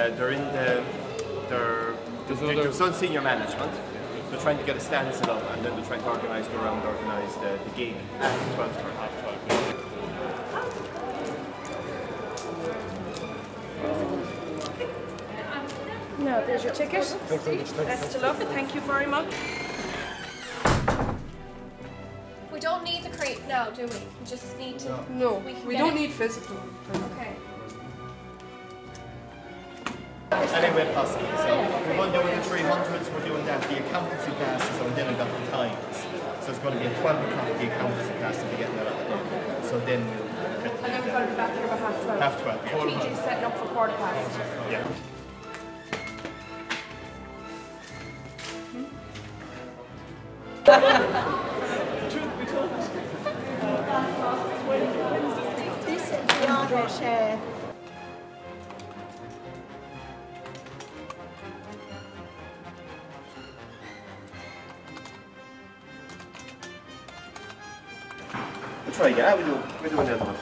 Uh, they're in the, they're, they're, they're senior management. They're trying to get a stand set up and then they're trying to organise, go around and organise the, the gig at 12.30. Half 12. No, there's your ticket. Best of luck. Thank you very much. We don't need the crate now, do we? We just need to. No, We we don't it. need physical. Okay. Any way possible. So we're going down with the 300s, we're doing that. The accountancy classes, and then I've got the times. So it's going to be a 12 o'clock, the accountancy class, to be getting that up. So then we'll get And then we've got to be back here about half twelve. half 12. Yeah. PG's setting up for quarter past. yeah. Truth be told, This is beyond it, try again. We doing? We're doing another one.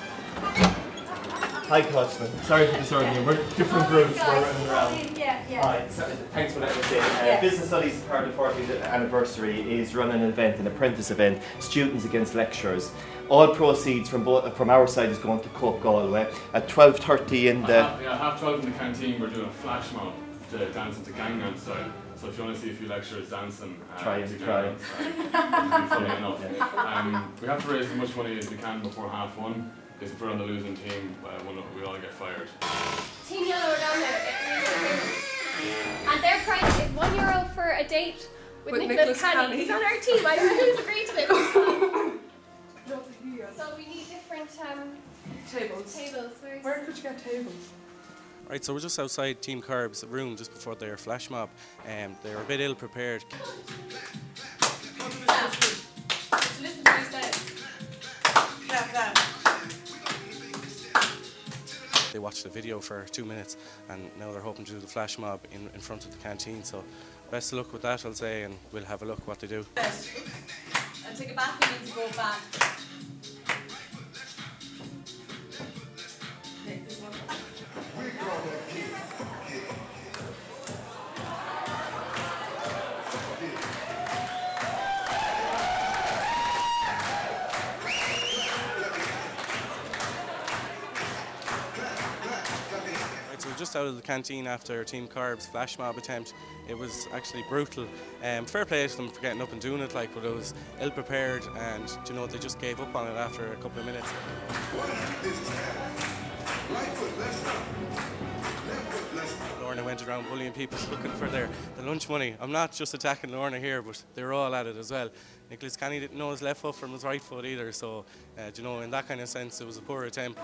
Hi, Coachman. Sorry for disturbing you. We're different groups. We're running around. Yeah, yeah. Hi, so, thanks for letting us in. Uh, Business Studies part of the 40th anniversary is running an event, an apprentice event, students against lecturers. All proceeds from both, from our side is going to Cope Galway at 12.30 in At the... half, yeah, half 12 in the canteen, we're doing a flash mob to dance into Gangnam style. So if you want to see a few lecturers dancing, uh, Try and to try. Gangnam style, it'll funny enough. Um, we have to raise as much money as we can before half one, because if we're on the losing team, uh, we'll, we all get fired. Team Yellow are down there. And their price is one euro for a date with, With Nicholas, Nicholas Canny. Canny. He's on our team. I don't know who's agreed to this. so we need different um, Tables. tables. Where's Where could you get tables? Right, so we're just outside Team Carb's room just before their flash mob. Um, they're a bit ill prepared. They watched the video for two minutes and now they're hoping to do the flash mob in, in front of the canteen. So best of luck with that, I'll say, and we'll have a look what they do. And take a bath means go back. Just out of the canteen after Team Carb's flash mob attempt. It was actually brutal. Um, fair play to them for getting up and doing it, like, but it was ill prepared, and you know they just gave up on it after a couple of minutes. Lorna around bullying people looking for their the lunch money. I'm not just attacking Lorna here, but they're all at it as well. Nicholas Canny didn't know his left foot from his right foot either, so uh, you know in that kind of sense it was a poor attempt.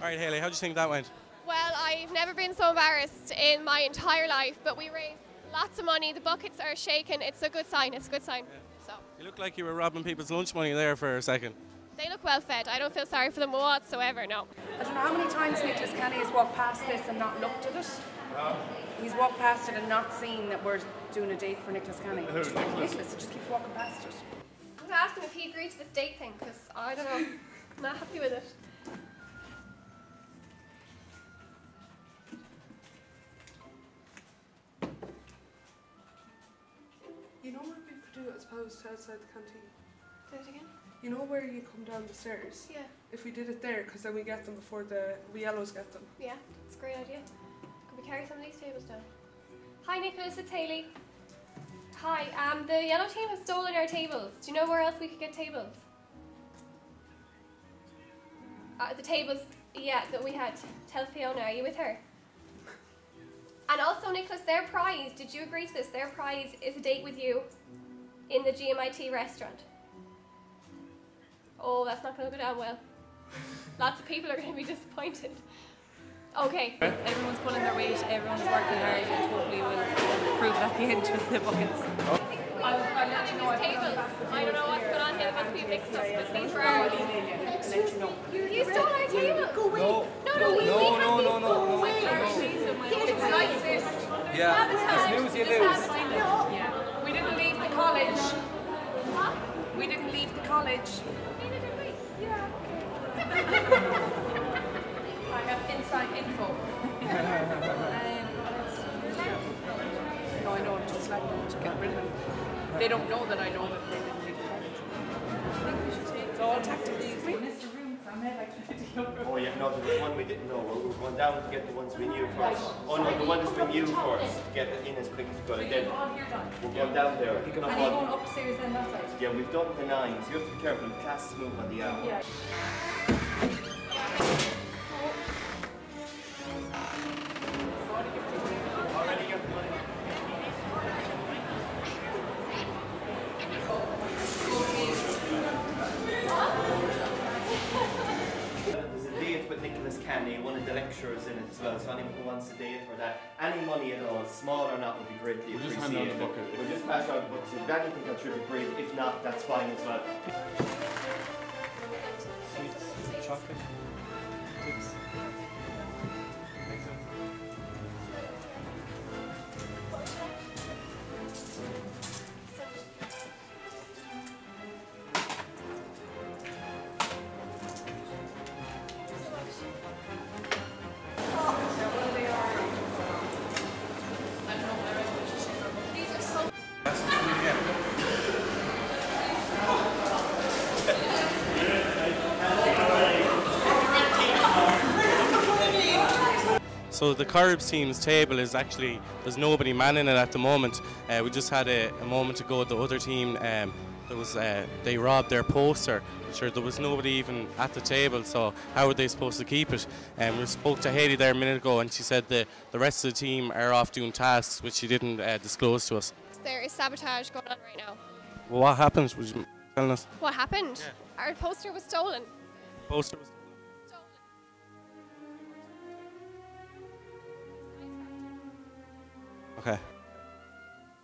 All right, Haley, how do you think that went? Well, I've never been so embarrassed in my entire life, but we raised lots of money. The buckets are shaking. It's a good sign. It's a good sign. So You look like you were robbing people's lunch money there for a second. they look well fed. I don't feel sorry for them whatsoever. No. I don't know how many times Nicholas Kenny has walked past this and not looked at it. Uh-huh. He's walked past it and not seen that we're doing a date for Nicholas Kenny. Who, Nicholas? Nicholas, he just keeps walking past it. I'm gonna ask him if he agreed to this date thing because I don't know. I'm not happy with it. Could do it as opposed to outside the canteen? Do it again. You know where you come down the stairs? Yeah. If we did it there, because then we get them before the we yellows get them. Yeah. It's a great idea. Could we carry some of these tables down? Hi, Nicholas. It's Haley. Hi. Um, the yellow team has stolen our tables. Do you know where else we could get tables? Uh, the tables, yeah, that we had. Tell Fiona, are you with her? And also, Nicholas, their prize, did you agree to this? Their prize is a date with you in the GMIT restaurant. Oh, that's not going to go down well. Lots of people are going to be disappointed. Okay. Everyone's pulling their weight, everyone's working hard, and hopefully we'll prove it at the end with the buckets. I'm, I'm letting these tables. I don't know what's going on here. There must be mixed up, but these were ours. You stole our table. Go away. No, no, no, we, we had these. No, no, no, no, no. It's like this. Yeah. Snooze, you lose. We didn't leave the college. We didn't leave. I have inside info. Um, no, I know. I'm just like to get rid of them. They don't know that I know that Oh yeah, no, there was one we didn't know. We were going down to get the ones we knew first. Oh no, the one that's been used first to get it in as quick as we could. And then we're going down there, picking up And you going one. upstairs then that side? Yeah, we've done the nines. You have to be careful. The classes move on the hour. Yeah. Nicholas Canny, one of the lecturers in it as well. So anyone who wants a date or that, any money at all, small or not, would be greatly We'll just hand out appreciated. the bucket. We'll just pass out the bucket. If anything contribute, great. If not, that's fine as well. Sweets, chocolate, So the Curbs team's table is actually there's nobody manning it at the moment. Uh, we just had a, a moment ago. The other team um, there was uh, they robbed their poster. Sure, there was nobody even at the table. So how were they supposed to keep it? Um, we spoke to Hayley there a minute ago, and she said the the rest of the team are off doing tasks, which she didn't uh, disclose to us. There is sabotage going on right now. Well, what happened? Would you tell us? What happened? Our poster was stolen. Poster was okay.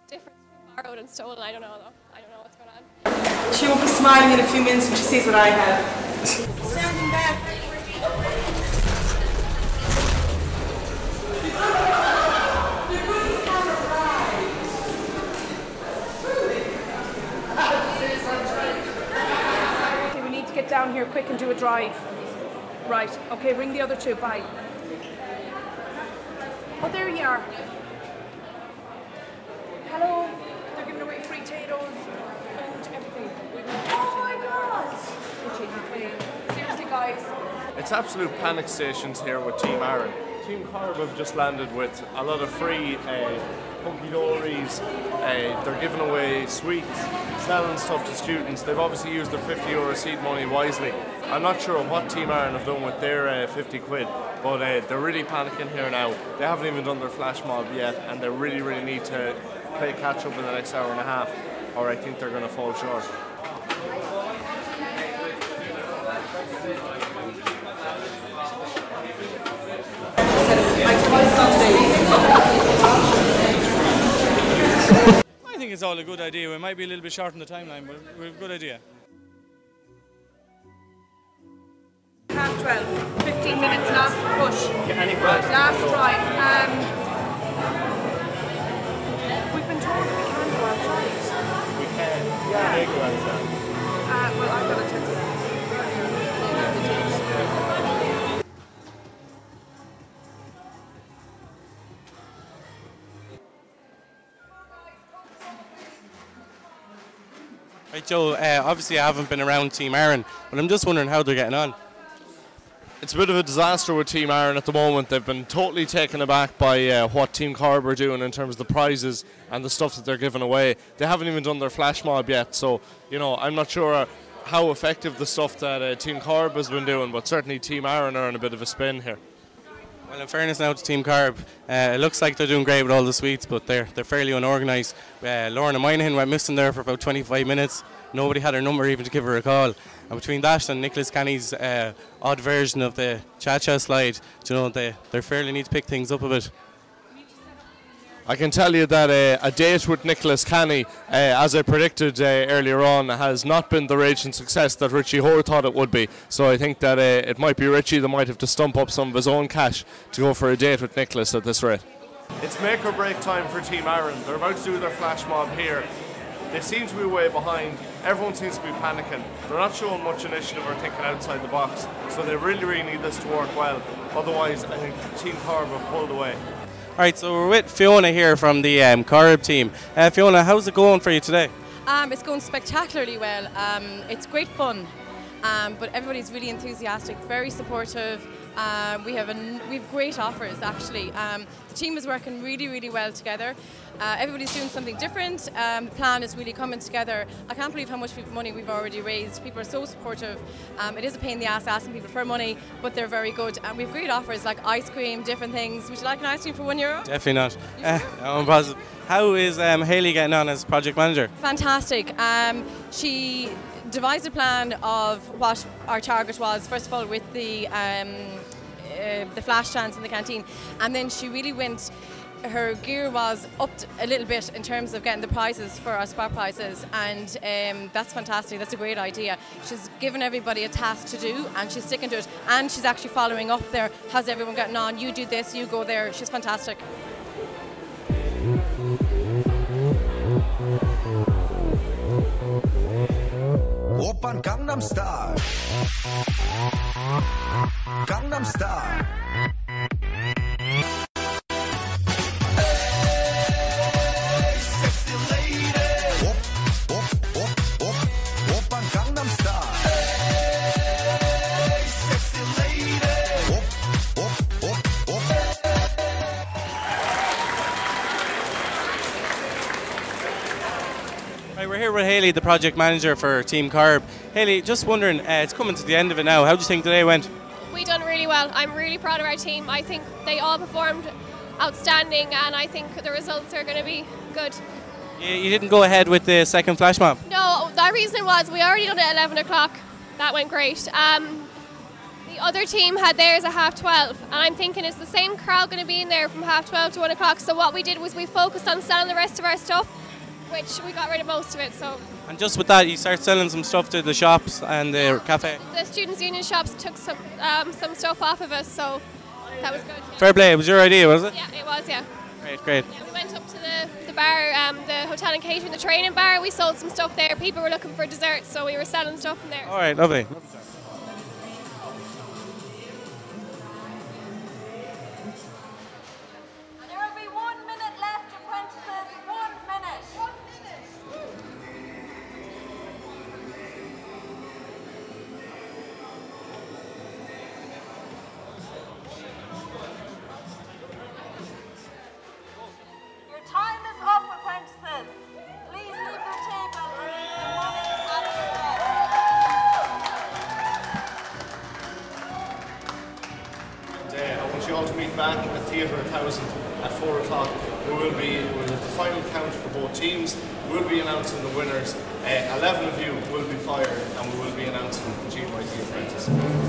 Difference between borrowed and stolen. I don't know though. I don't know what's going on. She will be smiling in a few minutes when she sees what I have. Standing back. We need to get down here quick and do a drive. Right, okay, ring the other two, bye. Oh, there you are. Hello. They're giving away free potatoes, food, everything. Oh my god! Seriously, guys. It's absolute panic stations here with Team Aaron. Team Corb have just landed with a lot of free uh, hunky dories. Uh, they're giving away sweets, selling stuff to students. They've obviously used their 50 euro seed money wisely. I'm not sure what Team Aaron have done with their uh, 50 quid, but uh, they're really panicking here now. They haven't even done their flash mob yet, and they really, really need to play catch up in the next hour and a half, or I think they're going to fall short. I think it's all a good idea. We might be a little bit short on the timeline, but we're a good idea. Half 12. 15 minutes, last push. Any? Last drive. Um, we can. Yeah. They go outside. Uh, well, I've got a text. Right, Joe. Uh, obviously, I haven't been around Team Aaron, but I'm just wondering how they're getting on. It's a bit of a disaster with Team Aaron at the moment. They've been totally taken aback by uh, what Team Corb are doing in terms of the prizes and the stuff that they're giving away. They haven't even done their flash mob yet, so you know I'm not sure how effective the stuff that uh, Team Corb has been doing, but certainly Team Aaron are in a bit of a spin here. Well, in fairness now to Team Carb, uh, it looks like they're doing great with all the sweets, but they're they're fairly unorganised. Uh, and Moynihan went missing there for about 25 minutes. Nobody had her number even to give her a call. And between that and Nicholas Canny's uh, odd version of the cha-cha slide, you know, they, they fairly need to pick things up a bit. I can tell you that uh, a date with Nicholas Canny, uh, as I predicted uh, earlier on, has not been the raging success that Richie Hoare thought it would be. So I think that uh, it might be Richie that might have to stump up some of his own cash to go for a date with Nicholas at this rate. It's make or break time for Team Aaron. They're about to do their flash mob here. They seem to be way behind. Everyone seems to be panicking. They're not showing much initiative or thinking outside the box. So they really, really need this to work well. Otherwise, I think Team Corb have pulled away. All right, so we're with Fiona here from the um, Corb team. Uh, Fiona, how's it going for you today? Um, it's going spectacularly well. Um, it's great fun, um, but everybody's really enthusiastic, very supportive. Um, we have a, we have great offers actually. Um, the team is working really, really well together. Uh, everybody's doing something different. Um, the plan is really coming together. I can't believe how much we've- money we've already raised. People are so supportive. Um, it is a pain in the ass asking people for money, but they're very good. And we have great offers like ice cream, different things. Would you like an ice cream for one euro? Definitely not. Uh, I'm positive. How is um, Haley getting on as project manager? Fantastic. Um, she devised a plan of what our target was. First of all, with the um, um, the flash chance in the canteen. And then she really went her gear was upped a little bit in terms of getting the prizes for our spot prizes, and um, that's fantastic. That's a great idea. She's given everybody a task to do, and she's sticking to it, and she's actually following up there. How's everyone getting on? You do this, you go there. She's fantastic. Open Gangnam Style. 강남스타일 Haley, the project manager for Team Corb. Haley, just wondering, uh, it's coming to the end of it now. How do you think today went? We done really well. I'm really proud of our team. I think they all performed outstanding, and I think the results are going to be good. You, you didn't go ahead with the second flash mob. No, the reason was we already done it at 11 o'clock. That went great. Um, the other team had theirs at half 12, and I'm thinking it's the same crowd going to be in there from half 12 to 1 o'clock? So what we did was we focused on selling the rest of our stuff, which we got rid of most of it. So And just with that, you start selling some stuff to the shops and the cafe. the Students' Union shops took some um, some stuff off of us, so that was good. yeah. Fair play, it was your idea, was it? Yeah, it was, yeah. Great, great. We went up to the, the bar, um, the hotel and catering, the training bar. We sold some stuff there. People were looking for dessert, so we were selling stuff in there. All right, lovely. Back at the Theatre 1000 at 4 o'clock. We will be, we'll the final count for both teams. We'll be announcing the winners. Uh, 11 of you will be fired and we will be announcing the GMIT apprentice.